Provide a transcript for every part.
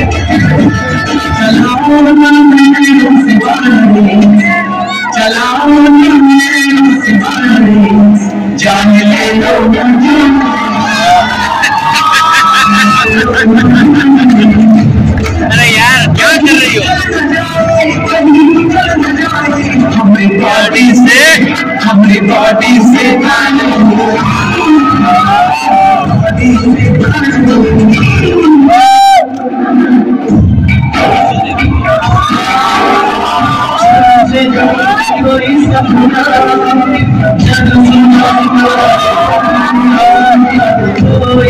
चलाओ ना मेरे चलाओ ना मेरे जान ले लो अरे यार क्या चल रही हो हमारी बॉडी से हमारी बॉडी से गाने से गाने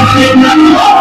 Thank you.